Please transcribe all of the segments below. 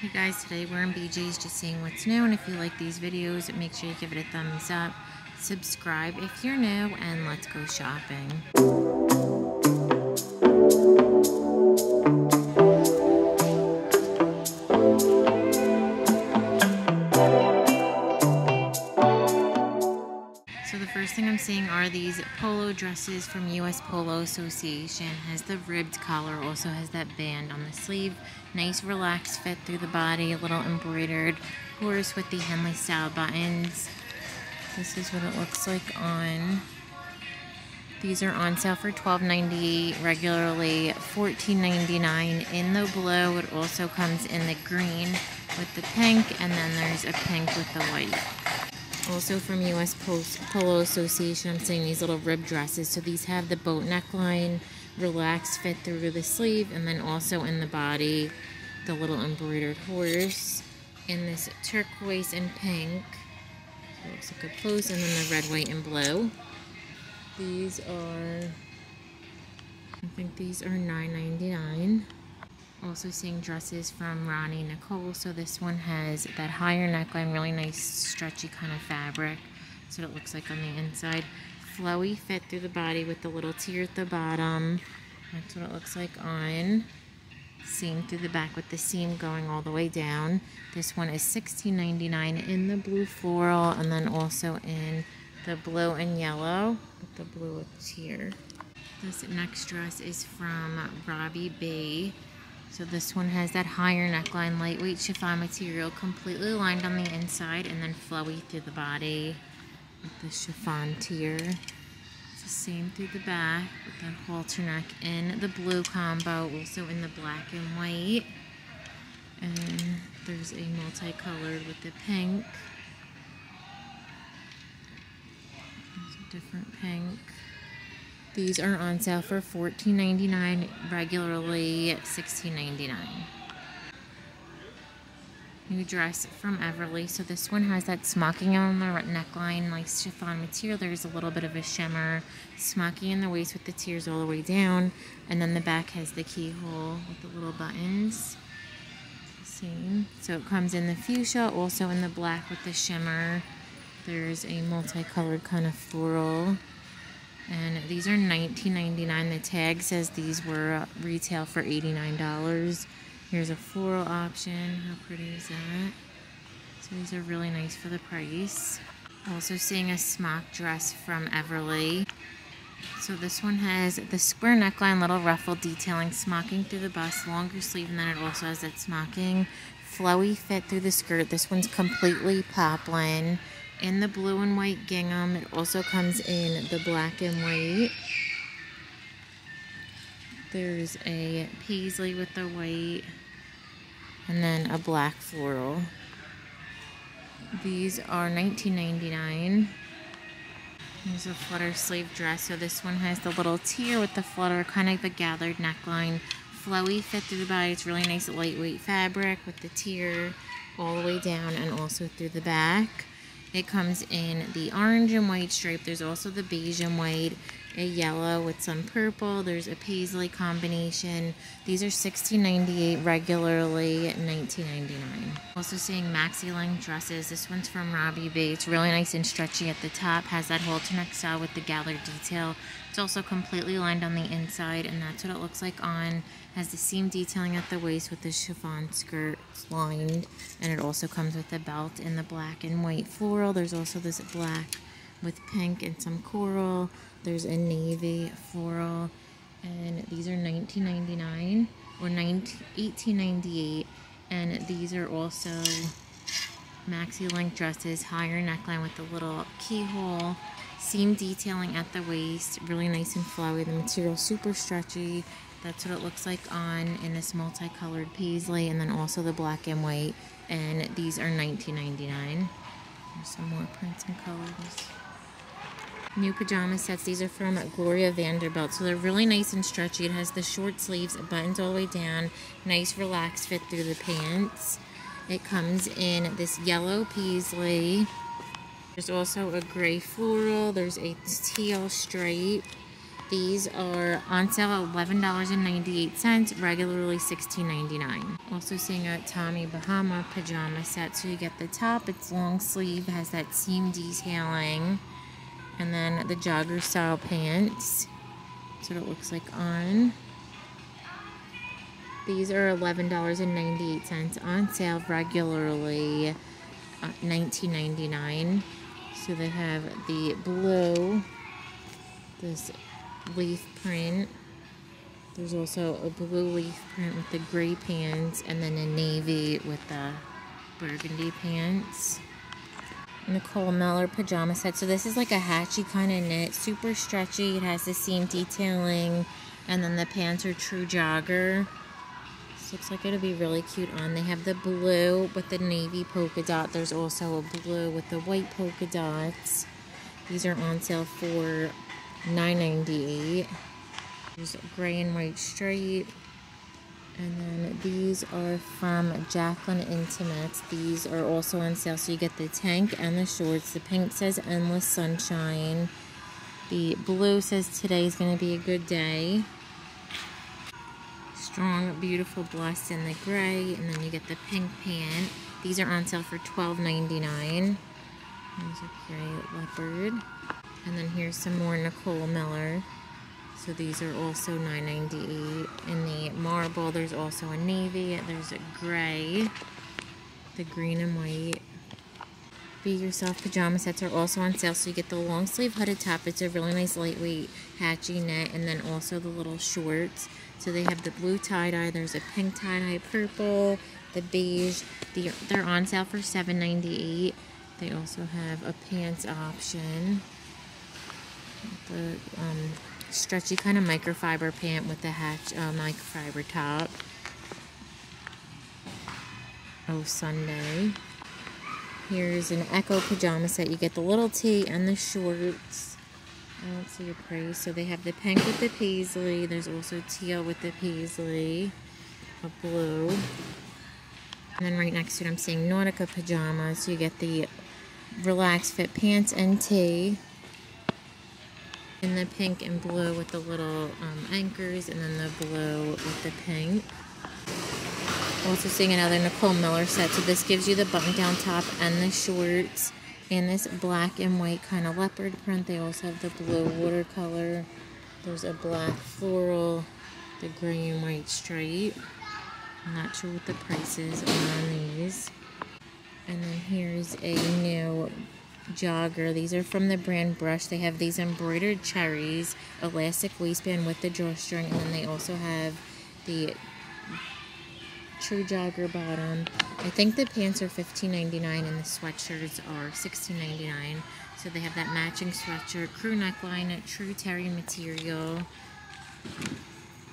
Hey guys, today we're in BJ's just seeing what's new and if you like these videos, make sure you give it a thumbs up, subscribe if you're new, and let's go shopping. Seeing are these polo dresses from US Polo Association. Has the ribbed collar, also has that band on the sleeve. Nice relaxed fit through the body, a little embroidered horse with the Henley style buttons. This is what it looks like on. These are on sale for $12.98, regularly $14.99 in the blue. It also comes in the green with the pink, and then there's a pink with the white. Also from US Polo Association, I'm seeing these little rib dresses. So these have the boat neckline, relaxed fit through the sleeve, and then also in the body, the little embroidered horse in this turquoise and pink. So looks like a pose, and then the red, white, and blue. These are, I think these are $9.99. Also seeing dresses from Ronni Nicole. So this one has that higher neckline, really nice stretchy kind of fabric. That's what it looks like on the inside. Flowy fit through the body with the little tier at the bottom. That's what it looks like on. Seam through the back with the seam going all the way down. This one is $16.99 in the blue floral and then also in the blue and yellow with the blue tier. This next dress is from Robbie Bee. So this one has that higher neckline, lightweight chiffon material, completely lined on the inside and then flowy through the body with the chiffon tier. It's the same through the back with the halter neck in the blue combo, also in the black and white. And there's a multicolored with the pink. There's a different pink. These are on sale for $14.99, regularly $16.99. New dress from Everly. So this one has that smocking on the neckline, nice chiffon material. There's a little bit of a shimmer. Smocking in the waist with the tiers all the way down. And then the back has the keyhole with the little buttons. Same. So it comes in the fuchsia, also in the black with the shimmer. There's a multicolored kind of floral. And these are $19.99. The tag says these were uh, retail for $89. Here's a floral option. How pretty is that? So these are really nice for the price. Also seeing a smock dress from Everly. So this one has the square neckline, little ruffle detailing, smocking through the bust, longer sleeve, and then it also has that smocking, flowy fit through the skirt. This one's completely poplin in the blue and white gingham. It also comes in the black and white. There's a paisley with the white and then a black floral. These are $19.99. There's a flutter sleeve dress. So this one has the little tier with the flutter, kind of the gathered neckline. Flowy fit through the body. It's really nice lightweight fabric with the tier all the way down and also through the back. It comes in the orange and white stripe. There's also the beige and white, a yellow with some purple. There's a paisley combination. These are $16.98 regularly $19.99. Also seeing maxi length dresses. This one's from Robbie Bee. It's really nice and stretchy at the top. Has that halter neck style with the gathered detail. It's also completely lined on the inside and that's what it looks like on. Has the seam detailing at the waist with the chiffon skirt lined. And it also comes with a belt in the black and white floral. There's also this black with pink and some coral. There's a navy floral. And these are $19.99 or $18.98. And these are also maxi length dresses, higher neckline with a little keyhole Seam detailing at the waist, really nice and flowy. The material super stretchy. That's what it looks like on in this multicolored paisley and then also the black and white. And these are $19.99. There's some more prints and colors. New pajama sets. These are from Gloria Vanderbilt. So they're really nice and stretchy. It has the short sleeves, buttons all the way down. Nice relaxed fit through the pants. It comes in this yellow paisley there's also a gray floral. There's a teal stripe. These are on sale at $11.98, regularly $16.99. Also seeing a Tommy Bahama pajama set. So you get the top, it's long sleeve, has that seam detailing. And then the jogger style pants. That's what it looks like on. These are $11.98 on sale regularly uh, $19.99. So they have the blue, this leaf print. There's also a blue leaf print with the gray pants and then a navy with the burgundy pants. Nicole Miller pajama set. So this is like a hacci kind of knit, super stretchy. It has the seam detailing and then the pants are true jogger. This looks like it'll be really cute on. They have the blue with the navy polka dot. There's also a blue with the white polka dots. These are on sale for $9.98. There's gray and white stripe. And then these are from Jaclyn Intimates. These are also on sale. So you get the tank and the shorts. The pink says Endless Sunshine. The blue says today is going to be a good day. Strong, beautiful, blessed in the gray. And then you get the pink pant. These are on sale for $12.99. There's a gray leopard. And then here's some more Nicole Miller. So these are also $9.98. In the marble, there's also a navy. There's a gray. The green and white. Be Yourself pajama sets are also on sale. So you get the long sleeve hooded top. It's a really nice lightweight hacci knit. And then also the little shorts. So they have the blue tie-dye. There's a pink tie-dye purple. The beige. The, they're on sale for $7.98. They also have a pants option the um, stretchy kind of microfiber pant with the hatch uh, microfiber top. Oh, Sunday. Here's an Echo pajama set. You get the little tee and the shorts. I don't see a price. So they have the pink with the paisley. There's also teal with the paisley. A blue. And then right next to it I'm seeing Nautica pajamas. So you get the relaxed fit pants and tee the pink and blue with the little um, anchors and then the blue with the pink. Also seeing another Nicole Miller set. So this gives you the button down top and the shorts and this black and white kind of leopard print. They also have the blue watercolor. There's a black floral, the gray and white stripe. I'm not sure what the price is on these. And then here's a new jogger. These are from the brand Brush. They have these embroidered cherries, elastic waistband with the drawstring, and then they also have the true jogger bottom. I think the pants are $15.99 and the sweatshirts are $16.99. So they have that matching sweatshirt, crew neckline, true terry material.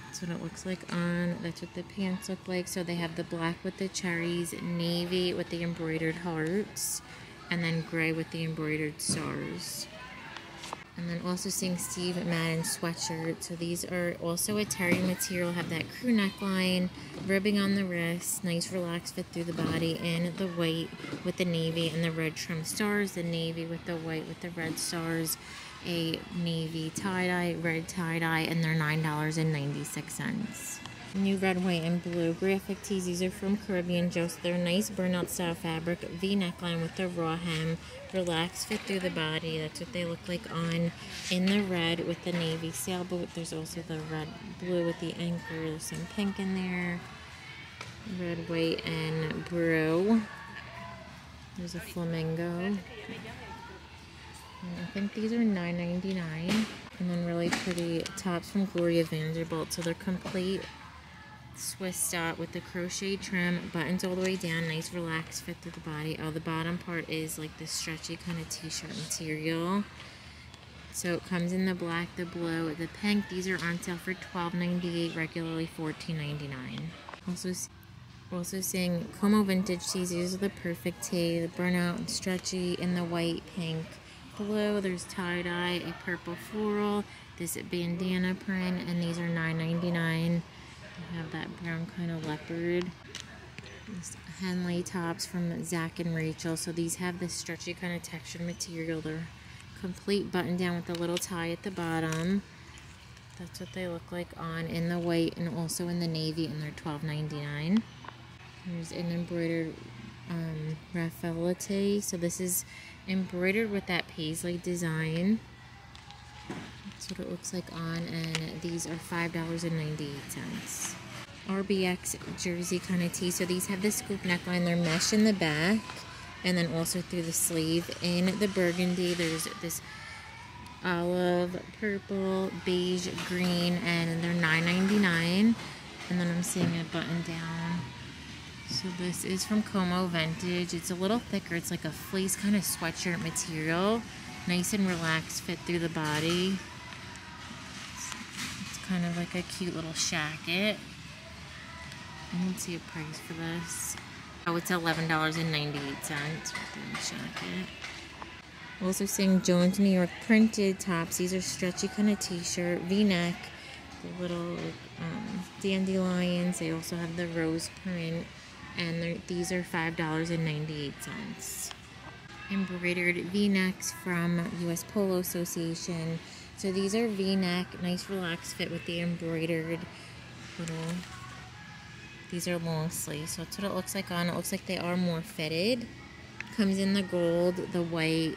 That's what it looks like on. That's what the pants look like. So they have the black with the cherries, navy with the embroidered hearts and then gray with the embroidered stars. And then also seeing Steve Madden sweatshirt. So these are also a terry material, have that crew neckline, ribbing on the wrist, nice relaxed fit through the body, and the white with the navy and the red trim stars, the navy with the white with the red stars, a navy tie-dye, red tie-dye, and they're $9.96 new red, white, and blue graphic tees. These are from Caribbean Joe. They're nice burnout style fabric, V neckline with the raw hem, relaxed fit through the body. That's what they look like on in the red with the navy sailboat. There's also the red, blue with the anchor. There's some pink in there. Red, white, and blue. There's a flamingo. I think these are $9.99. And then really pretty tops from Gloria Vanderbilt. So they're complete Swiss dot with the crochet trim, buttons all the way down, nice relaxed fit through the body. Oh, the bottom part is like this stretchy kind of t-shirt material. So it comes in the black, the blue, the pink. These are on sale for $12.98, regularly $14.99. Also, also seeing Como Vintage tees. These are the perfect tee, the burnout and stretchy in the white, pink, blue. There's tie-dye, a purple floral, this bandana print, and these are $9.99. I have that brown kind of leopard. These Henley tops from Zac and Rachel. So these have this stretchy kind of textured material. They're complete button down with a little tie at the bottom. That's what they look like on in the white and also in the navy, and they're $12.99. There's an embroidered um. So this is embroidered with that paisley design. That's what it looks like on, and these are $5.98. RBX jersey kind of tee. So these have the scoop neckline. They're mesh in the back, and then also through the sleeve. In the burgundy, there's this olive, purple, beige, green, and they're $9.99. And then I'm seeing a button down. So this is from Como Vintage. It's a little thicker. It's like a fleece kind of sweatshirt material. Nice and relaxed fit through the body. It's, kind of like a cute little shacket. I didn't see a price for this. Oh, it's $11.98 for. Also seeing Jones New York printed tops. These are stretchy kind of t-shirt, v-neck, the little um, dandelions. They also have the rose print, and these are $5.98. Embroidered v-necks from U.S. Polo Association. So these are v-neck, nice relaxed fit with the embroidered little, these are long sleeves. So that's what it looks like on. It looks like they are more fitted. Comes in the gold, the white,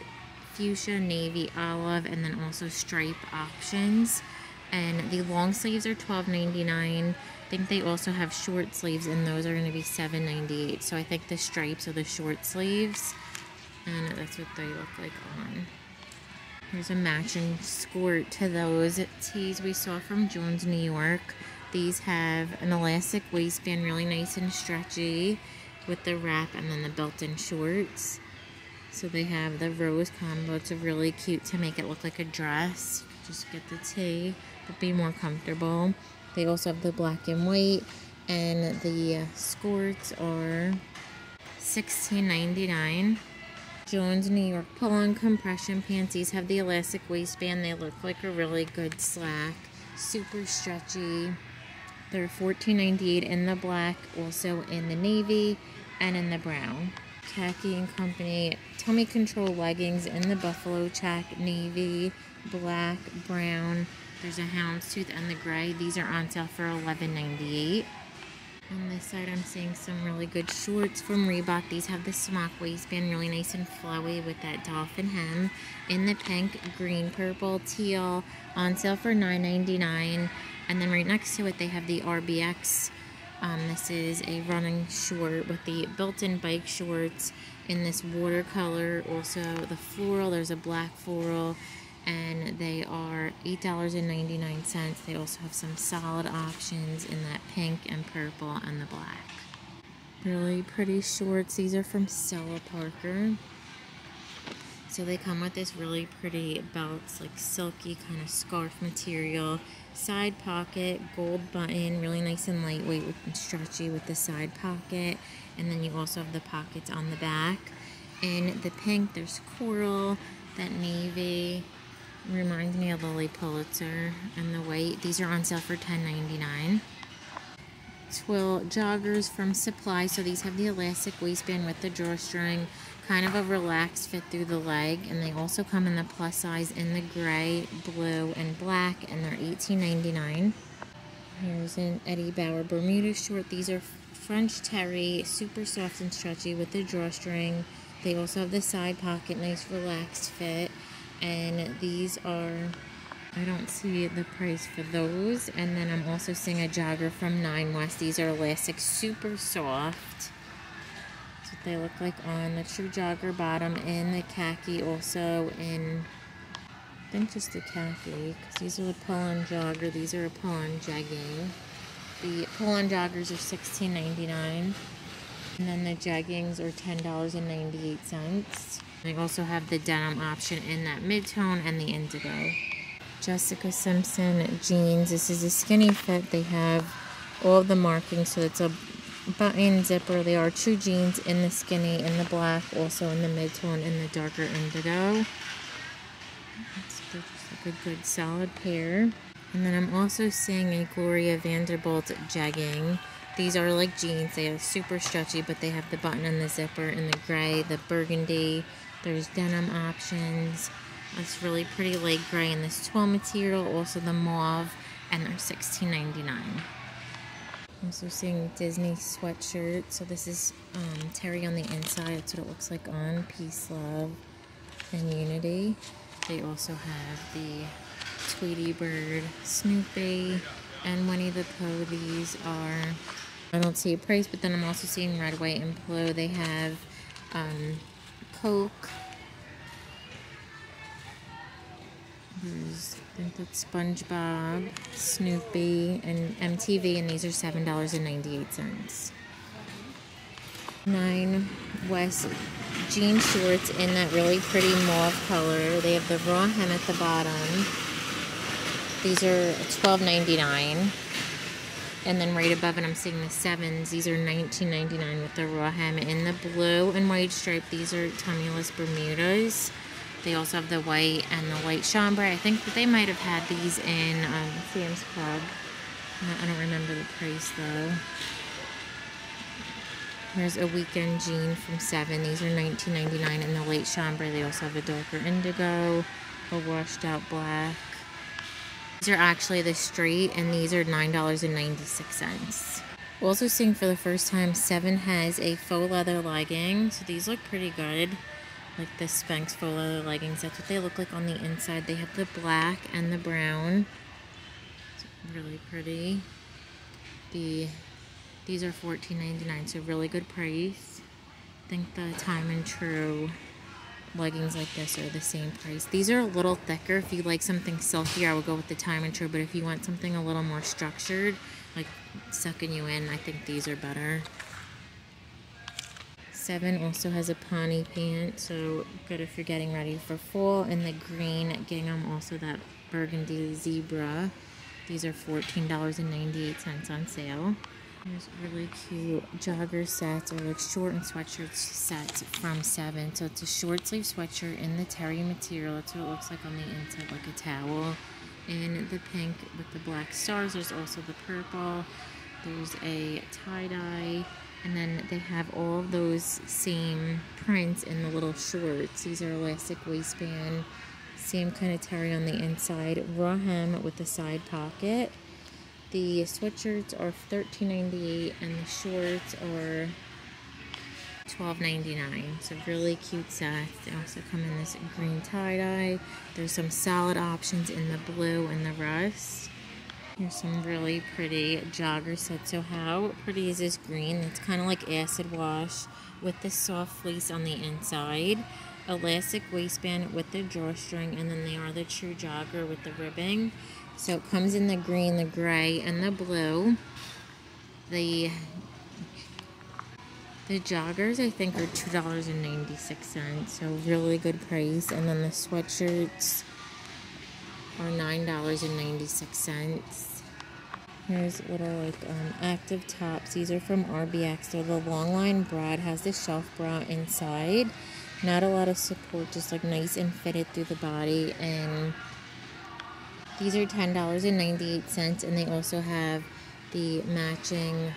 fuchsia, navy, olive, and then also stripe options. And the long sleeves are $12.99. I think they also have short sleeves, and those are going to be $7.98. So I think the stripes are the short sleeves, and that's what they look like on. Here's a matching skirt to those tees we saw from Jones, New York. These have an elastic waistband, really nice and stretchy, with the wrap and then the built-in shorts. So they have the rose combo. It's really cute to make it look like a dress. Just get the tee, but be more comfortable. They also have the black and white, and the uh, skirts are $16.99. Jones New York pull-on compression panties have the elastic waistband. They look like a really good slack. Super stretchy. They're $14.98 in the black, also in the navy, and in the brown. Khaki and Company tummy control leggings in the buffalo check, navy, black, brown. There's a houndstooth and the gray. These are on sale for $11.98. On this side, I'm seeing some really good shorts from Reebok. These have the smock waistband, really nice and flowy with that dolphin hem. In the pink, green, purple, teal, on sale for $9.99. And then right next to it, they have the RBX um, this is a running short with the built-in bike shorts in this watercolor. Also the floral, there's a black floral and they are $8.99. They also have some solid options in that pink and purple and the black. Really pretty shorts. These are from Stella Parker. So they come with this really pretty belts, like silky kind of scarf material side pocket, gold button, really nice and lightweight and stretchy with the side pocket. And then you also have the pockets on the back. In the pink, there's coral, that navy reminds me of Lilly Pulitzer, and the white. These are on sale for $10.99. Twill joggers from Supply. So these have the elastic waistband with the drawstring kind of a relaxed fit through the leg and they also come in the plus size in the gray blue and black and they're $18.99 here's an Eddie Bauer Bermuda short these are French terry super soft and stretchy with the drawstring they also have the side pocket nice relaxed fit and these are I don't see the price for those. And then I'm also seeing a jogger from Nine West. These are elastic super soft. What they look like on the true jogger bottom and the khaki also. In I think just the khaki because these are the pull-on jogger. These are a pull-on jegging. The pull-on joggers are $16.99 and then the jeggings are $10.98 they also have the denim option in that mid-tone and the indigo Jessica Simpson jeans this is a skinny fit they have all the markings so it's a button zipper. They are true jeans in the skinny, in the black, also in the mid-tone, in the darker indigo. They're just like a good solid pair. And then I'm also seeing a Gloria Vanderbilt jegging. These are like jeans. They are super stretchy, but they have the button and the zipper in the gray, the burgundy. There's denim options. It's really pretty light gray in this twill material. Also the mauve and they're $16.99. Also seeing Disney sweatshirt. So this is um, Terry on the inside. That's what it looks like on Peace, Love, and Unity. They also have the Tweety Bird, Snoopy, and Winnie the Pooh. These are, I don't see a price, but then I'm also seeing Red, White, and Blue. They have um, Coke. There's, I think that's SpongeBob, Snoopy, and MTV, and these are $7.98. Nine West jean shorts in that really pretty mauve color. They have the raw hem at the bottom. These are $12.99. And then right above it, I'm seeing the sevens. These are $19.99 with the raw hem. In the blue and white stripe, these are Tummyless Bermudas. They also have the white and the white chambray. I think that they might have had these in um, Sam's Club. I don't remember the price though. Here's a weekend jean from Seven. These are $19.99 in the light chambray. They also have a darker indigo, a washed out black. These are actually the straight, and these are $9.96. Also seeing for the first time, Seven has a faux leather legging. So these look pretty good. Like the Spanx faux leather leggings. That's what they look like on the inside. They have the black and the brown. It's really pretty. The These are $14.99, so really good price. I think the Time and Tru leggings like this are the same price. These are a little thicker. If you like something silkier, I would go with the Time and Tru. But if you want something a little more structured, like sucking you in, I think these are better. Seven also has a ponte pant, so good if you're getting ready for fall. And the green gingham, also that burgundy zebra. These are $14.98 on sale. There's really cute jogger sets or like short and sweatshirt sets from Seven. So it's a short sleeve sweatshirt in the terry material. That's what it looks like on the inside, like a towel. In the pink with the black stars. There's also the purple. There's a tie-dye. And then they have all those same prints in the little shorts. These are elastic waistband. Same kind of terry on the inside. Raw hem with the side pocket. The sweatshirts are $13.98 and the shorts are $12.99. So really cute sets. They also come in this green tie-dye. There's some solid options in the blue and the rust. Here's some really pretty jogger sets. So how pretty is this green? It's kind of like acid wash with the soft fleece on the inside. Elastic waistband with the drawstring. And then they are the true jogger with the ribbing. So it comes in the green, the gray, and the blue. The the joggers, I think, are $2.96. So really good price. And then the sweatshirts are $9.96. Here's little like um, active tops. These are from RBX. They're the long line broad. Has the shelf bra inside. Not a lot of support, just like nice and fitted through the body. And these are $10.98 and they also have the matching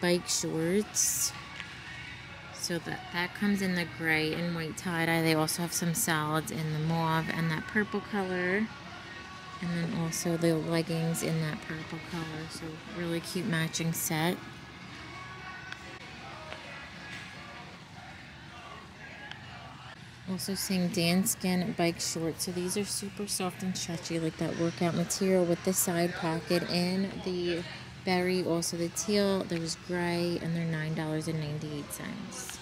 bike shorts. So that, that comes in the gray and white tie-dye. They also have some solids in the mauve and that purple color. And then also the leggings in that purple color. So really cute matching set. Also seeing Danskin bike shorts. So these are super soft and stretchy, like that workout material with the side pocket and the berry, also the teal. There's gray, and they're $9.98.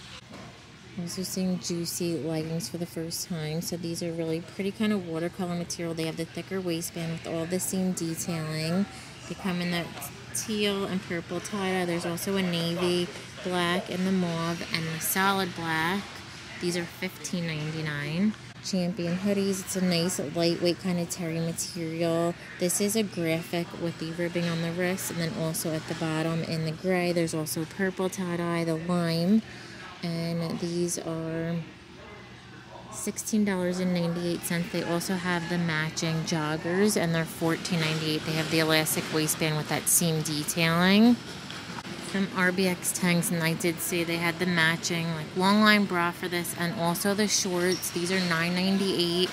Also seeing juicy leggings for the first time. So these are really pretty kind of watercolor material. They have the thicker waistband with all the seam detailing. They come in that teal and purple tie. There's also a navy, black, and the mauve, and the solid black. These are $15.99. Champion hoodies. It's a nice lightweight kind of terry material. This is a graphic with the ribbing on the wrist and then also at the bottom in the gray. There's also purple tie-dye, the lime. And these are $16.98. They also have the matching joggers and they're $14.98. They have the elastic waistband with that seam detailing from RBX tanks and I did see they had the matching like long line bra for this and also the shorts. These are $9.98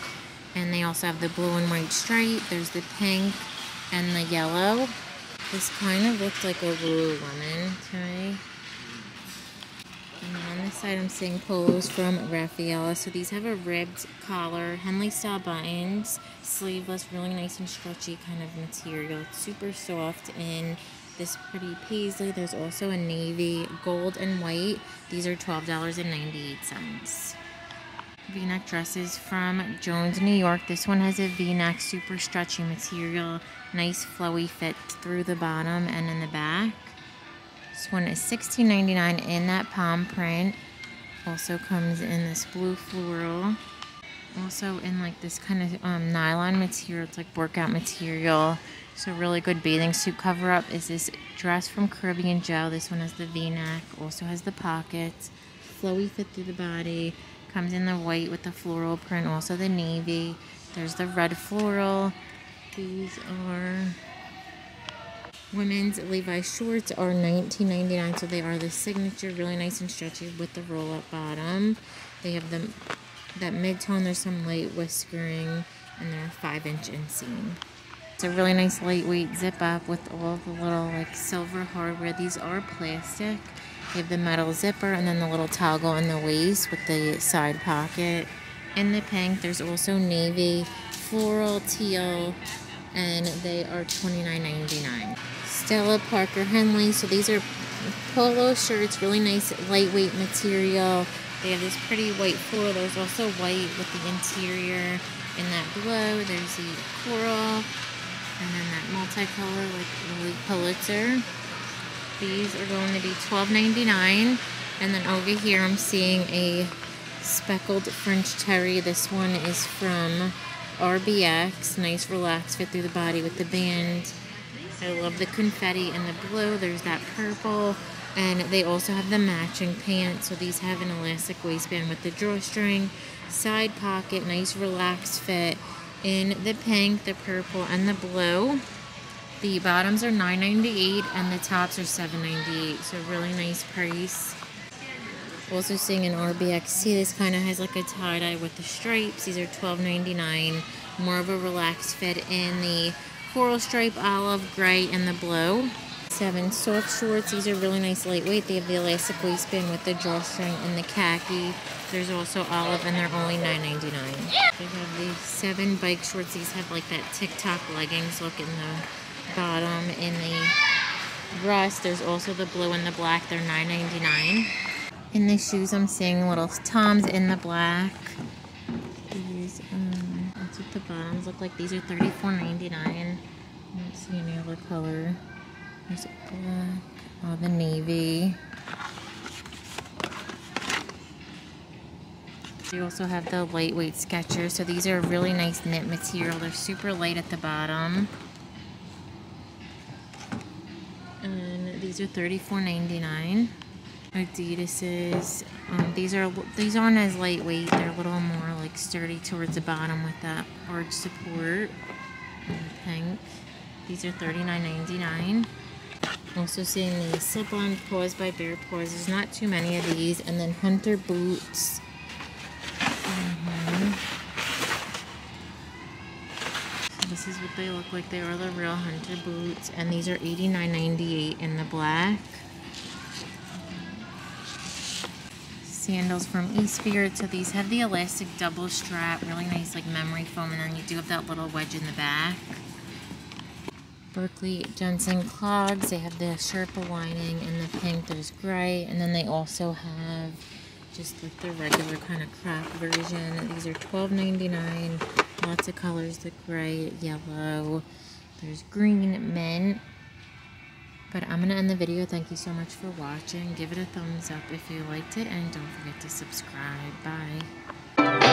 and they also have the blue and white stripe. There's the pink and the yellow. This kind of looked like a Lululemon to me. And on this side, I'm seeing polos from Rafaella. So these have a ribbed collar, Henley style buttons, sleeveless, really nice and stretchy kind of material. It's super soft in this pretty paisley. There's also a navy, gold and white. These are $12.98. V-neck dresses from Jones, New York. This one has a V-neck, super stretchy material, nice flowy fit through the bottom and in the back. This one is $16.99 in that palm print. Also comes in this blue floral. Also in like this kind of um, nylon material. It's like workout material. So really good bathing suit cover up is this dress from Caribbean Joe. This one has the V-neck. Also has the pockets. Flowy fit through the body. Comes in the white with the floral print, also the navy. There's the red floral. These are women's Levi shorts are $19.99, so they are the signature, really nice and stretchy with the roll-up bottom. They have the that mid-tone. There's some light whiskering, and they're five-inch inseam. It's a really nice lightweight zip up with all the little like silver hardware. These are plastic. You have the metal zipper and then the little toggle in the waist with the side pocket. In the pink, there's also navy, floral, teal, and they are $29.99. Stella Parker Henley. So these are polo shirts, really nice lightweight material. They have this pretty white floral. There's also white with the interior in that glow. There's the coral and then that multicolor like Lilly Pulitzer. These are going to be $12.99. And then over here I'm seeing a speckled French terry. This one is from RBX. Nice relaxed fit through the body with the band. I love the confetti and the blue. There's that purple. And they also have the matching pants. So these have an elastic waistband with the drawstring. Side pocket, nice relaxed fit. In the pink, the purple, and the blue. The bottoms are $9.98 and the tops are $7.98. So really nice price. Also seeing an RBXC. This kind of has like a tie-dye with the stripes. These are $12.99. More of a relaxed fit in the coral stripe, olive, gray, and the blue. Seven soft shorts. These are really nice lightweight. They have the elastic waistband with the drawstring and the khaki. There's also olive and they're only $9.99. They have the seven bike shorts. These have like that TikTok leggings look in the bottom in the rust. There's also the blue and the black. They're $9.99. In the shoes, I'm seeing little Toms in the black. These, um, that's what the bottoms look like. These are $34.99. I don't see any other color. There's black, oh, the navy. You also have the lightweight Skechers. So these are really nice knit material. They're super light at the bottom. And these are $34.99. Adidas's. Um, these are these aren't as lightweight. They're a little more like sturdy towards the bottom with that arch support. Pink. These are $39.99. Also seeing the slip-on paws by Bare Paws. There's not too many of these. And then Hunter boots. Mm -hmm. This is what they look like. They are the real hunter boots. And these are $89.98 in the black. Sandals from eSpirit. So these have the elastic double strap. Really nice like memory foam. And then you do have that little wedge in the back. Berkley Jensen clogs. They have the Sherpa lining and the pink. There's gray. And then they also have just like the regular kind of craft version. These are $12.99. Lots of colors, the gray, yellow, there's green, mint. But I'm going to end the video. Thank you so much for watching. Give it a thumbs up if you liked it. And don't forget to subscribe. Bye.